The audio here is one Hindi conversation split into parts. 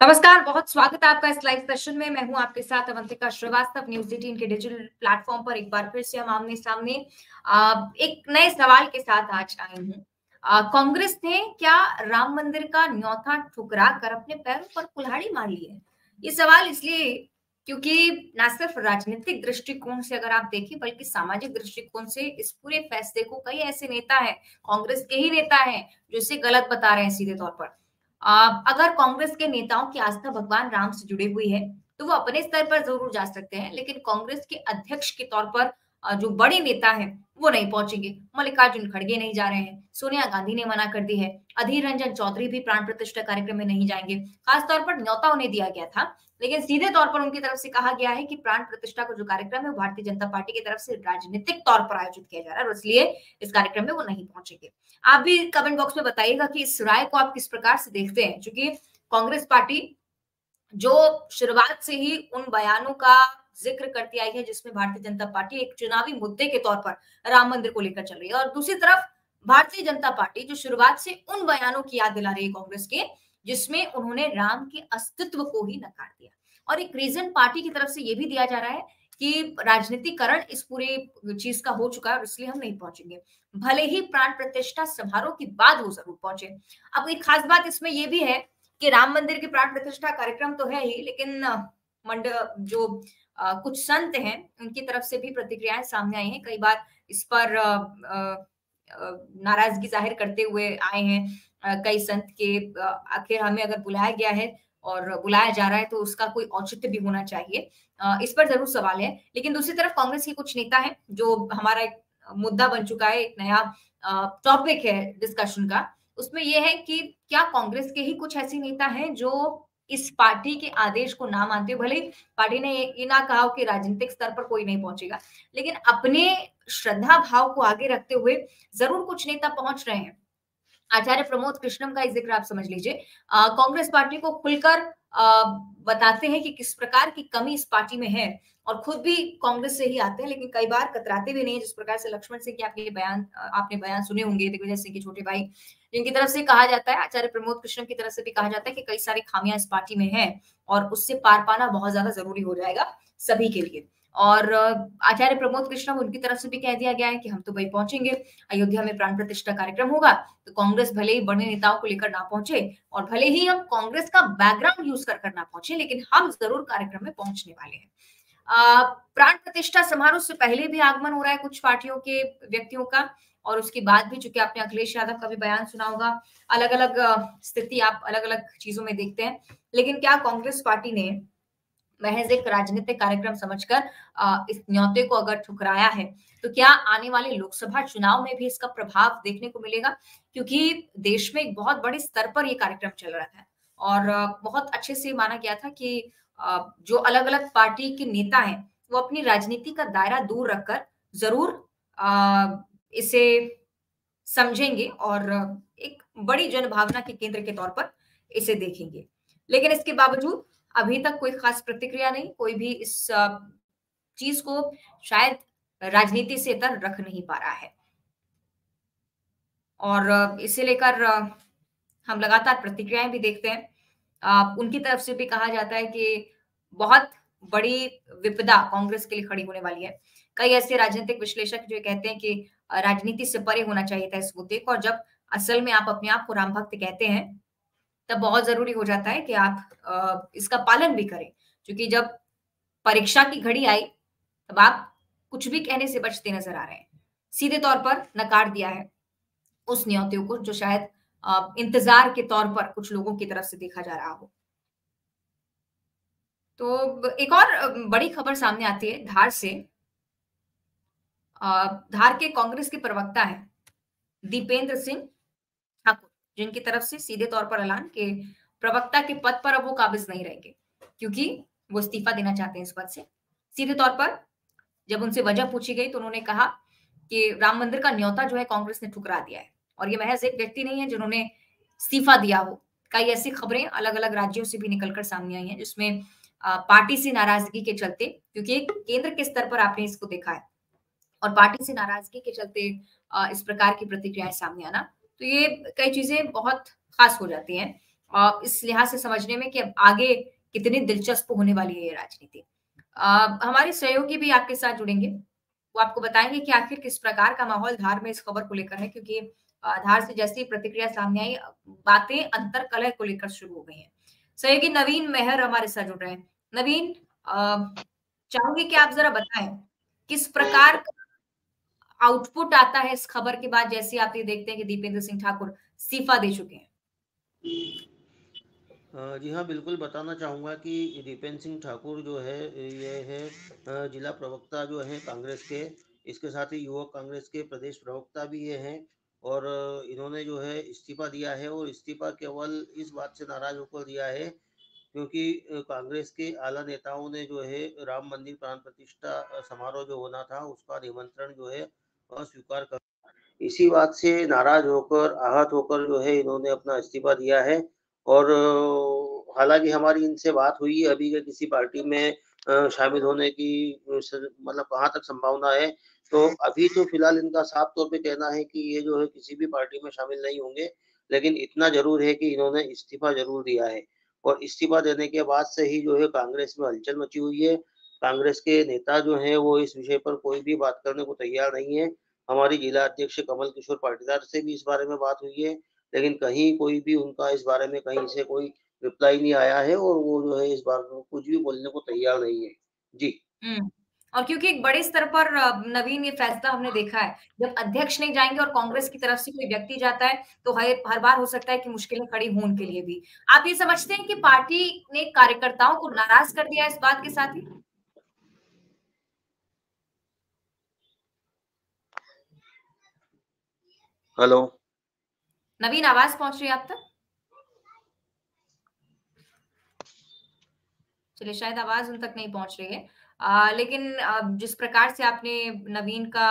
नमस्कार, बहुत स्वागत है आपका इस लाइव सेशन में। मैं हूँ आपके साथ अवंतिका श्रीवास्तव न्यूज़ एटीन के डिजिटल प्लेटफॉर्म पर एक बार फिर से हम आमने सामने एक नए सवाल के साथ आज आए हूँ। कांग्रेस ने क्या राम मंदिर का न्यौथा ठुकरा कर अपने पैरों पर कुल्हाड़ी मार ली है? ये सवाल इसलिए, क्योंकि न सिर्फ़ राजनीतिक दृष्टिकोण से अगर आप देखें, बल्कि सामाजिक दृष्टिकोण से इस पूरे फैसले को कई ऐसे नेता हैं, कांग्रेस के ही नेता हैं, जो इसे गलत बता रहे हैं सीधे तौर पर। अगर कांग्रेस के नेताओं की आस्था भगवान राम से जुड़ी हुई है तो वो अपने स्तर पर ज़रूर जा सकते हैं, लेकिन कांग्रेस के अध्यक्ष के तौर पर जो बड़े नेता हैं, वो नहीं पहुँचेंगे। मल्लिकार्जुन खड़गे नहीं जा रहे हैं, सोनिया गांधी ने मना कर दी है, अधीर रंजन चौधरी भी प्राण प्रतिष्ठा कार्यक्रम में नहीं जाएँगे। खासतौर पर न्यौता उन्हें दिया गया था लेकिन सीधे तौर पर उनकी तरफ़ से कहा गया है कि प्राण प्रतिष्ठा का जो कार्यक्रम है भारतीय जनता पार्टी की तरफ़ से राजनीतिक तौर पर आयोजित किया जा रहा है और इसलिए इस कार्यक्रम में वो नहीं पहुँचेंगे। आप भी कमेंट बॉक्स में बताइएगा कि इस राय को आप किस प्रकार से देखते हैं, क्योंकि कांग्रेस पार्टी जो शुरुआत से ही उन बयानों का ज़िक्र करती आई है, जिसमें भारतीय जनता पार्टी एक चुनावी मुद्दे के तौर पर राम मंदिर को लेकर चल रही है। और दूसरी तरफ़, भारतीय जनता पार्टी जो शुरुआत से उन बयानों की याद दिला रही है कांग्रेस के जिसमें उन्होंने राम के अस्तित्व को ही नकार दिया। और एक रीजन पार्टी की तरफ़ से ये भी दिया जा रहा है कि राजनीतिकरण इस पूरे चीज़ का हो चुका है और इसलिए हम नहीं पहुँचेंगे। भले ही प्राण प्रतिष्ठा समारोह के बाद वो ज़रूर पहुँचे। अब एक खास बात इसमें यह भी है कि राम मंदिर के प्राण प्रतिष्ठा कार्यक्रम तो है ही लेकिन मंड जो आ, कुछ संत हैं उनकी तरफ़ से भी प्रतिक्रियाएँ सामने आई हैं। कई बार इस पर नाराज़गी ज़ाहिर करते हुए आए हैं। कई संत के आखिर हमें अगर बुलाया गया है और बुलाया जा रहा है तो उसका कोई औचित्य भी होना चाहिए। इस पर ज़रूर सवाल है। लेकिन दूसरी तरफ़ कांग्रेस के कुछ नेता हैं जो हमारा एक मुद्दा बन चुका है, एक नया टॉपिक है डिस्कशन का। उसमें यह है कि क्या कांग्रेस के ही कुछ ऐसे नेता हैं जो इस पार्टी के आदेश को ना मानते भले पार्टी ने ये ना कहा कि राजनीतिक स्तर पर कोई नहीं पहुंचेगा, लेकिन अपने श्रद्धा भाव को आगे रखते हुए ज़रूर कुछ नेता पहुँच रहे हैं। आचार्य प्रमोद कृष्णम का ज़िक्र आप समझ लीजिए। कांग्रेस पार्टी को खुलकर बताते हैं कि किस प्रकार की कमी इस पार्टी में है और खुद भी कांग्रेस से ही आते हैं, लेकिन कई बार कतराते भी नहीं है। जिस प्रकार से लक्ष्मण सिंह के आपके बयान आपने बयान सुने होंगे दिग्विजय सिंह के छोटे भाई, जिनकी तरफ़ से कहा जाता है, आचार्य प्रमोद कृष्ण की तरफ़ से भी कहा जाता है कि कई सारी खामियाँ इस पार्टी में है और उससे पार पाना बहुत ज़्यादा ज़रूरी हो जाएगा सभी के लिए। और आचार्य प्रमोद कृष्ण उनकी तरफ़ से भी कह दिया गया है कि हम तो भाई पहुँचेंगे, अयोध्या में प्राण प्रतिष्ठा कार्यक्रम होगा तो कांग्रेस भले ही बड़े नेताओं को लेकर ना पहुँचे और भले ही हम कांग्रेस का बैकग्राउंड यूज़ कर ना पहुँचे, लेकिन हम ज़रूर कार्यक्रम में पहुँचने वाले हैं। प्राण प्रतिष्ठा समारोह से पहले भी आगमन हो रहा है कुछ पार्टियों के व्यक्तियों का, और उसके बाद भी, चूँकि आपने अखिलेश यादव का भी बयान सुना होगा अलग अलग स्थिति आप अलग अलग चीज़ों में देखते हैं, लेकिन क्या कांग्रेस पार्टी ने महज एक राजनीतिक कार्यक्रम समझकर इस न्योते को अगर ठुकराया है तो क्या आने वाले लोकसभा चुनाव में भी इसका प्रभाव देखने को मिलेगा? क्योंकि देश में एक बहुत बड़े स्तर पर यह कार्यक्रम चल रहा था और बहुत अच्छे से माना गया था कि जो अलग अलग पार्टी के नेता हैं, वो अपनी राजनीति का दायरा दूर रखकर ज़रूर इसे समझेंगे और एक बड़ी जनभावना के केंद्र के तौर पर इसे देखेंगे। लेकिन इसके बावजूद अभी तक कोई खास प्रतिक्रिया नहीं, कोई भी इस चीज़ को शायद राजनीति से तर रख नहीं पा रहा है। और इसे लेकर हम लगातार प्रतिक्रियाएँ भी देखते हैं। उनकी तरफ़ से भी कहा जाता है कि बहुत बड़ी विपदा कांग्रेस के लिए खड़ी होने वाली है। कई ऐसे राजनीतिक विश्लेषक जो कहते हैं कि राजनीति से परे होना चाहिए था इस मुद्दे को, और जब असल में आप अपने आप को राम भक्त कहते हैं तब बहुत ज़रूरी हो जाता है कि आप इसका पालन भी करें। क्योंकि जब परीक्षा की घड़ी आई, तब आप कुछ भी कहने से बचते नज़र आ रहे हैं। सीधे तौर पर नकार दिया है उस न्योतियों को जो शायद इंतज़ार के तौर पर कुछ लोगों की तरफ़ से देखा जा रहा हो। तो एक और बड़ी खबर सामने आती है धार से। धार के कांग्रेस के प्रवक्ता है दीपेंद्र सिंह। जिनकी तरफ़ से सीधे तौर पर ऐलान के प्रवक्ता के पद पर अब वो काबिज नहीं रहेंगे, क्योंकि वो इस्तीफा देना चाहते हैं इस पद से। सीधे तौर पर जब उनसे वजह पूछी गई तो उन्होंने कहा कि राम मंदिर का न्योता जो है कांग्रेस ने ठुकरा दिया है, और ये महज एक व्यक्ति नहीं है जिन्होंने इस्तीफा दिया हो। कई ऐसी खबरें अलग अलग राज्यों से भी निकलकर सामने आई हैं, जिसमें पार्टी से नाराज़गी के चलते, क्योंकि केंद्र के स्तर पर आपने इसको देखा है, और पार्टी से नाराज़गी के चलते इस प्रकार की प्रतिक्रियाएँ सामने आना तो ये कई चीज़ें बहुत खास हो जाती हैं, और इस लिहाज से समझने में कि अब आगे कितनी दिलचस्प होने वाली है ये राजनीति। हमारे सहयोगी भी आपके साथ जुड़ेंगे। वो आपको बताएँगे कि आखिर किस प्रकार का माहौल धार में इस खबर को लेकर है, क्योंकि धार से जैसी प्रतिक्रिया सामने आई, बातें अंतर कलह को लेकर शुरू हो गई हैं। सहयोगी नवीन मेहर हमारे साथ जुड़ रहे हैं। नवीन चाहूँगी कि आप जरा बताएँ, किस प्रकार का आउटपुट आता है इस खबर के बाद, जैसे आप ये देखते हैं कि दीपेंद्र सिंह ठाकुर इस्तीफा दे चुके हैं। जी हाँ बिल्कुल बताना चाहूँगा कि दीपेंद्र सिंह ठाकुर जो है, ये है जिला प्रवक्ता जो है कांग्रेस के, इसके साथ ही युवक कांग्रेस के प्रदेश प्रवक्ता भी ये हैं और इन्होंने जो है इस्तीफा दिया है और इस्तीफा केवल इस बात से नाराज़ होकर दिया है क्योंकि कांग्रेस के आला नेताओं ने जो है राम मंदिर प्राण प्रतिष्ठा समारोह जो होना था, उसका निमंत्रण जो है अस्वीकार कर। इसी बात से नाराज़ होकर, आहत होकर जो है इन्होंने अपना इस्तीफा दिया है। और, हालाँकि हमारी इनसे बात हुई है, अभी के किसी पार्टी में शामिल होने की मतलब कहाँ तक संभावना है तो अभी तो फ़िलहाल इनका साफ़ तौर पे कहना है कि ये जो है किसी भी पार्टी में शामिल नहीं होंगे, लेकिन इतना ज़रूर है कि इन्होंने इस्तीफा ज़रूर दिया है। और इस्तीफा देने के बाद से ही जो है कांग्रेस में हलचल मची हुई है कांग्रेस के नेता जो है, वो इस विषय पर कोई भी बात करने को तैयार नहीं है। हमारी जिला अध्यक्ष कमल किशोर पाटीदार से भी इस बारे में बात हुई है, लेकिन कहीं कोई भी उनका इस बारे में कहीं से कोई रिप्लाई नहीं आया है और वो जो है इस बार कुछ भी बोलने को तैयार नहीं है। जी। और क्योंकि एक बड़े स्तर पर नवीन ये फैसला हमने देखा है, जब अध्यक्ष नहीं जाएँगे और कांग्रेस की तरफ़ से कोई व्यक्ति जाता है तो हर हर बार हो सकता है कि मुश्किलें खड़ी हों उनके लिए भी। आप ये समझते हैं कि पार्टी ने कार्यकर्ताओं को नाराज़ कर दिया इस बात के साथ ही? हेलो। नवीन आवाज़ पहुँच रही है आप तक चलिए शायद आवाज़ उन तक नहीं पहुँच रही है। आ, लेकिन जिस प्रकार से आपने नवीन का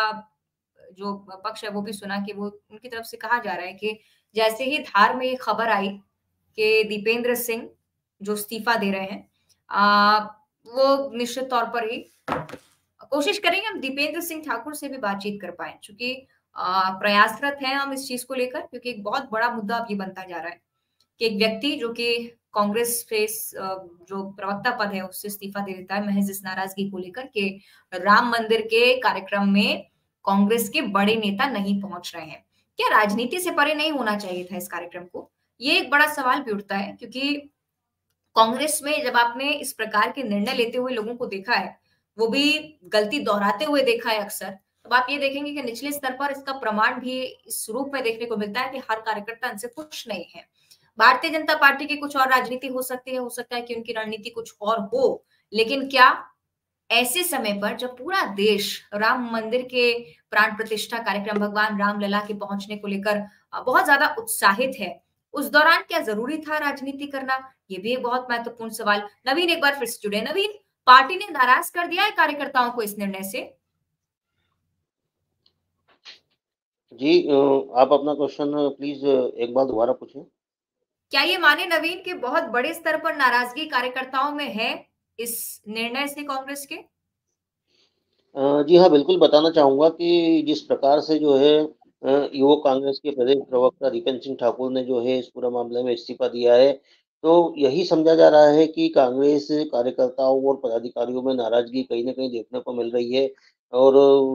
जो पक्ष है वो भी सुना कि वो उनकी तरफ़ से कहा जा रहा है कि जैसे ही धार में खबर आई कि दीपेंद्र सिंह जो इस्तीफा दे रहे हैं आ, वो निश्चित तौर पर ही कोशिश करेंगे हम दीपेंद्र सिंह ठाकुर से भी बातचीत कर पाए क्योंकि प्रयासरत हैं हम इस चीज़ को लेकर, क्योंकि एक बहुत बड़ा मुद्दा अब ये बनता जा रहा है कि एक व्यक्ति जो कि कांग्रेस फेस जो प्रवक्ता पद है, उससे इस्तीफा दे देता है महज इस नाराज़गी को लेकर कि राम मंदिर के कार्यक्रम में कांग्रेस के बड़े नेता नहीं पहुँच रहे हैं। क्या राजनीति से परे नहीं होना चाहिए था इस कार्यक्रम को? ये एक बड़ा सवाल भी उठता है, क्योंकि कांग्रेस में जब आपने इस प्रकार के निर्णय लेते हुए लोगों को देखा है, वो भी गलती दोहराते हुए देखा है अक्सर तो आप ये देखेंगे कि निचले स्तर पर इसका प्रमाण भी इस रूप में देखने को मिलता है कि हर कार्यकर्ता इनसे खुश नहीं है। भारतीय जनता पार्टी की कुछ और राजनीति हो सकती है, हो सकता है कि उनकी रणनीति कुछ और हो, लेकिन क्या ऐसे समय पर जब पूरा देश राम मंदिर के प्राण प्रतिष्ठा कार्यक्रम, भगवान राम लला के पहुँचने को लेकर बहुत ज़्यादा उत्साहित है, उस दौरान क्या ज़रूरी था राजनीति करना? ये भी एक बहुत महत्वपूर्ण सवाल। नवीन एक बार फिर से जुड़े नवीन, पार्टी ने नाराज़ कर दिया है कार्यकर्ताओं को इस निर्णय से? जी आप अपना क्वेश्चन प्लीज़ एक बार दोबारा पूछें क्या ये माने नवीन के बहुत बड़े स्तर पर नाराज़गी कार्यकर्ताओं में है इस निर्णय से कांग्रेस के? जी हाँ बिल्कुल बताना चाहूँगा कि जिस प्रकार से जो है युवक कांग्रेस के प्रदेश प्रवक्ता दीपेंद्र सिंह ठाकुर ने जो है इस पूरे मामले में इस्तीफा दिया है तो यही समझा जा रहा है कि कांग्रेस कार्यकर्ताओं और पदाधिकारियों में नाराज़गी कहीं ना कहीं देखने को मिल रही है और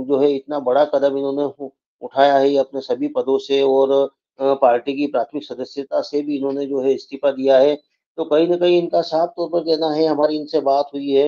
जो है इतना बड़ा कदम इन्होंने उठाया है अपने सभी पदों से और पार्टी की प्राथमिक सदस्यता से भी इन्होंने जो है इस्तीफा दिया है। तो कहीं ना कहीं इनका साफ़ तौर पर कहना है, हमारी इनसे बात हुई है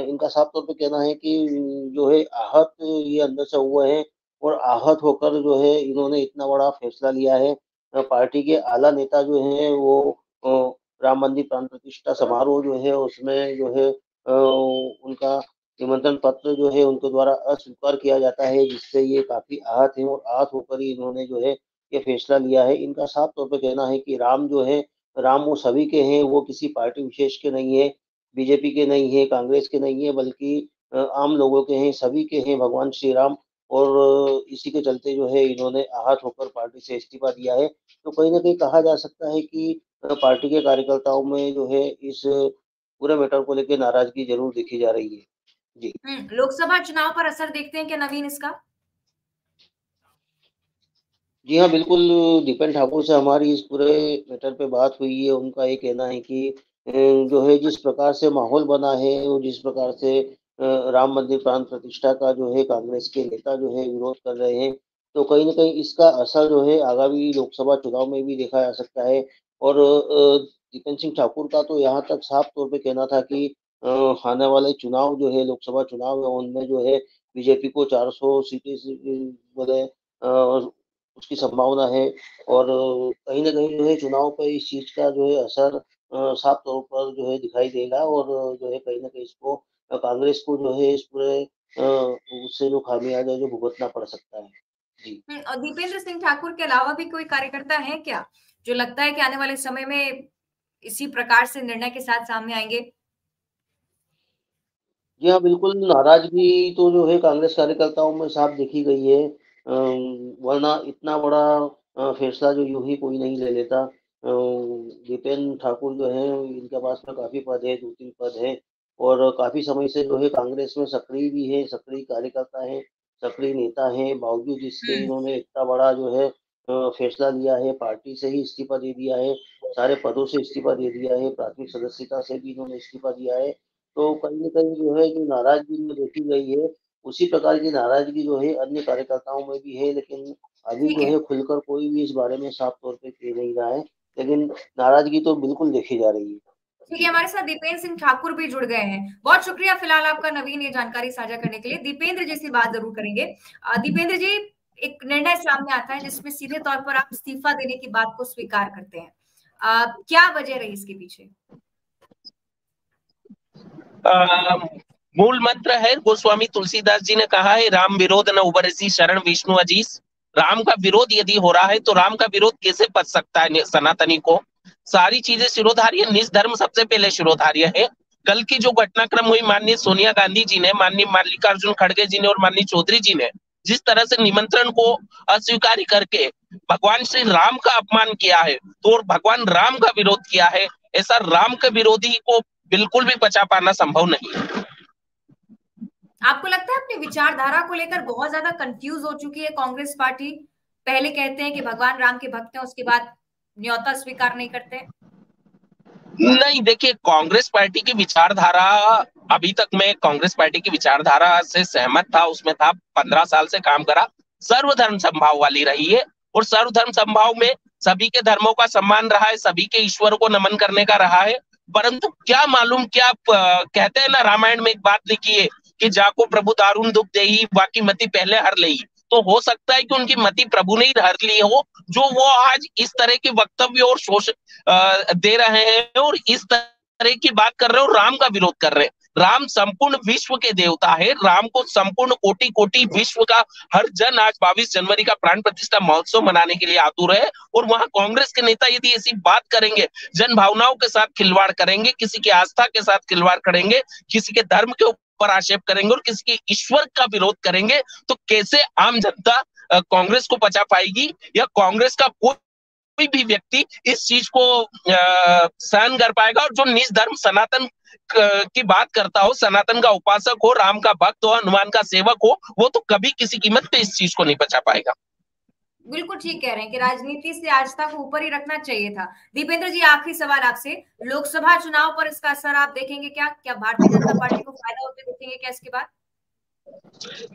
इनका साफ़ तौर पर कहना है कि जो है आहत ये अंदर से हुए हैं और आहत होकर जो है इन्होंने इतना बड़ा फैसला लिया है। पार्टी के आला नेता जो है वो राम मंदिर प्राण प्रतिष्ठा समारोह जो है उसमें जो है उनका निमंत्रण पत्र जो है उनके द्वारा अस्वीकार किया जाता है, जिससे ये काफ़ी आहत है और आहत होकर ही इन्होंने जो है ये फैसला लिया है। इनका साफ़ तौर पर कहना है कि राम जो है, राम वो सभी के हैं, वो किसी पार्टी विशेष के नहीं है, बीजेपी के नहीं है, कांग्रेस के नहीं है, बल्कि आम लोगों के हैं, सभी के हैं, भगवान श्री राम। और इसी के चलते जो है इन्होंने आहत होकर पार्टी से इस्तीफा दिया है। तो कहीं ना कहीं कहा जा सकता है कि पार्टी के कार्यकर्ताओं में जो है इस पूरे मैटर को लेकर नाराज़गी ज़रूर देखी जा रही है। जी हम्म, लोकसभा चुनाव पर असर देखते हैं क्या नवीन इसका जी हाँ, बिल्कुल दीपेन ठाकुर से हमारी इस पूरे मैटर पे बात हुई है। उनका ये कहना है कि जो है जिस प्रकार से माहौल बना है और जिस प्रकार से राम मंदिर प्राण प्रतिष्ठा का जो है कांग्रेस के नेता जो है विरोध कर रहे हैं, तो कहीं ना कहीं इसका असर जो है आगामी लोकसभा चुनाव में भी देखा जा सकता है। और दीपेन सिंह ठाकुर का तो यहाँ तक साफ़ तौर पे कहना था कि आने वाले चुनाव जो है लोकसभा चुनाव है उनमें जो है बीजेपी को 400 सीटें बोले उसकी संभावना है और कहीं ना कहीं जो है चुनाव पे इस चीज़ का जो है असर साफ़ तौर पर जो है दिखाई देगा और जो है कहीं ना कहीं इसको कांग्रेस को जो है इस पूरे उससे जो खामियाजा है जो भुगतना पड़ सकता है। जी। और दीपेंद्र सिंह ठाकुर के अलावा भी कोई कार्यकर्ता है क्या, जो लगता है कि आने वाले समय में इसी प्रकार से निर्णय के साथ सामने आएँगे? जी हाँ, बिल्कुल नाराज़गी तो जो है कांग्रेस कार्यकर्ताओं में साफ़ देखी गई है। वरना इतना बड़ा अ, फैसला जो यूँ ही कोई नहीं ले लेता। अ, दीपेन ठाकुर जो है इनके पास में काफ़ी पद है, 2-3 पद है और काफ़ी समय से जो है कांग्रेस में सक्रिय भी है सक्रिय कार्यकर्ता है सक्रिय नेता है बावजूद इसके इन्होंने इतना बड़ा जो है अ, फैसला लिया है, पार्टी से ही इस्तीफ़ा दे दिया है, सारे पदों से इस्तीफ़ा दे दिया है, प्राथमिक सदस्यता से भी इन्होंने इस्तीफ़ा दिया है। तो कहीं ना कहीं जो है जो नाराज़गी इनमें देखी गई है, उसी प्रकार की नाराज़गी जो है अन्य कार्यकर्ताओं में भी है, लेकिन अभी जो है। खुलकर कोई भी इस बारे में साफ़ तौर पे कह नहीं रहा है, लेकिन नाराज़गी तो बिल्कुल देखी जा रही है। ठीक है, हमारे साथ दीपेंद्र सिंह ठाकुर भी जुड़ गए हैं। बहुत शुक्रिया फ़िलहाल आपका नवीन ये जानकारी साझा करने के लिए। दीपेंद्र जी से बात ज़रूर करेंगे। दीपेंद्र जी, एक निर्णय सामने आता है जिसमें सीधे तौर पर आप इस्तीफ़ा देने की बात को स्वीकार करते हैं। अ, क्या वजह रही इसके पीछे? मूल मंत्र है, गोस्वामी तुलसीदास जी ने कहा है, राम विरोध न उबरसी शरण विष्णु अजीस। राम का विरोध यदि हो रहा है तो राम का विरोध कैसे बच सकता है सनातनी को? सारी चीज़ें शिरोधार्य निज धर्म सबसे पहले शिरोधार्य है। कल की जो घटनाक्रम हुई माननीय सोनिया गांधी जी ने, माननीय मल्लिकार्जुन खड़गे जी ने और माननीय चौधरी जी ने, जिस तरह से निमंत्रण को अस्वीकार करके भगवान श्री राम का अपमान किया है तो और भगवान राम का विरोध किया है, ऐसा राम के विरोधी को बिल्कुल भी बचा पाना संभव नहीं है। आपको लगता है अपनी विचारधारा को लेकर बहुत ज़्यादा कंफ्यूज हो चुकी है कांग्रेस पार्टी? पहले कहते हैं कि भगवान राम के भक्त हैं उसके बाद न्योता स्वीकार नहीं करते। नहीं देखिए कांग्रेस पार्टी की विचारधारा अभी तक मैं कांग्रेस पार्टी की विचारधारा से सहमत था उसमें था पंद्रह साल से काम करा सर्वधर्म संभाव वाली रही है। और सर्वधर्म संभाव में सभी के धर्मों का सम्मान रहा है सभी के ईश्वर को नमन करने का रहा है। परंतु क्या मालूम, क्या कहते हैं ना, रामायण में एक बात लिखी है कि जाको प्रभु दारुण दुख दे बाकी मती पहले हर ले तो हो सकता है कि उनकी मति प्रभु ने ही हर ली हो, जो वो आज इस तरह के वक्तव्य और शोष दे रहे हैं और इस तरह की बात कर रहे हो राम का विरोध कर रहे हैं। राम संपूर्ण विश्व के देवता है। राम को संपूर्ण कोटि कोटि विश्व का हर जन आज बाईस जनवरी का प्राण प्रतिष्ठा महोत्सव मनाने के लिए आतुर है और वहाँ कांग्रेस के नेता यदि ऐसी बात करेंगे जन भावनाओं के साथ खिलवाड़ करेंगे, किसी की आस्था के साथ खिलवाड़ करेंगे, किसी के धर्म के ऊपर आक्षेप करेंगे और किसी के ईश्वर का विरोध करेंगे तो कैसे आम जनता कांग्रेस को बचा पाएगी या कांग्रेस का कोई कोई भी व्यक्ति इस चीज़ को सहन कर पाएगा और जो निज धर्म सनातन की बात करता हो, सनातन का उपासक हो, राम का भक्त हो, हनुमान का सेवक हो, वो तो कभी किसी कीमत पे इस चीज़ को नहीं बचा पाएगा। बिल्कुल ठीक कह रहे हैं कि राजनीति से आस्था को ऊपर ही रखना चाहिए था। दीपेंद्र जी, आखिरी सवाल आपसे। लोकसभा चुनाव पर इसका असर आप देखेंगे क्या? क्या भारतीय जनता पार्टी को फ़ायदा होते देखेंगे क्या इसके बाद?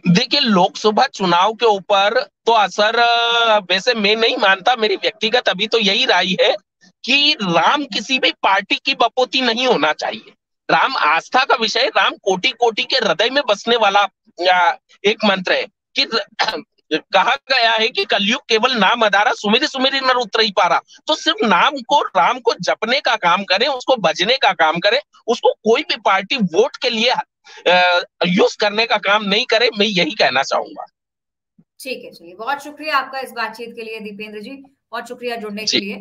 देखिए, लोकसभा चुनाव के ऊपर तो असर वैसे मैं नहीं मानता, मेरी व्यक्तिगत अभी तो यही राय है कि राम किसी भी पार्टी की बपोती नहीं होना चाहिए। राम आस्था का विषय, राम कोटि कोटि के हृदय में बसने वाला एक मंत्र है कि कहा गया है कि कलयुग केवल नाम अदारा सुमेरी सुमेरी नर उतर ही पा रहा तो सिर्फ़ नाम को, राम को जपने का काम करें, उसको बजने का काम करें, उसको कोई भी पार्टी वोट के लिए यूज़ करने का काम नहीं करे मैं यही कहना चाहूँगा। ठीक है चलिए। बहुत शुक्रिया आपका इस बातचीत के लिए दीपेंद्र जी। बहुत शुक्रिया जुड़ने के लिए।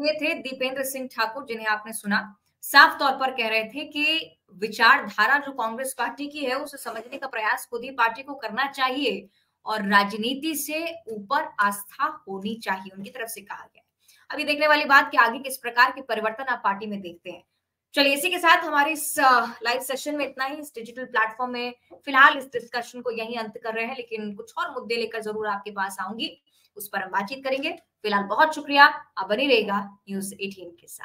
ये थे दीपेंद्र सिंह ठाकुर जिन्हें आपने सुना। साफ़ तौर पर कह रहे थे कि विचारधारा जो कांग्रेस पार्टी की है उसे समझने का प्रयास खुद ही पार्टी को करना चाहिए और राजनीति से ऊपर आस्था होनी चाहिए उनकी तरफ़ से कहा गया अभी देखने वाली बात कि आगे किस प्रकार के परिवर्तन आप पार्टी में देखते हैं। चलिए, इसी के साथ हमारे इस लाइव सेशन में इतना ही। इस डिजिटल प्लेटफॉर्म में फ़िलहाल इस डिस्कशन को यही अंत कर रहे हैं, लेकिन कुछ और मुद्दे लेकर ज़रूर आपके पास आऊँगी। उस पर हम बातचीत करेंगे। फ़िलहाल बहुत शुक्रिया। आप बनी रहेगा न्यूज़ एटीन के साथ।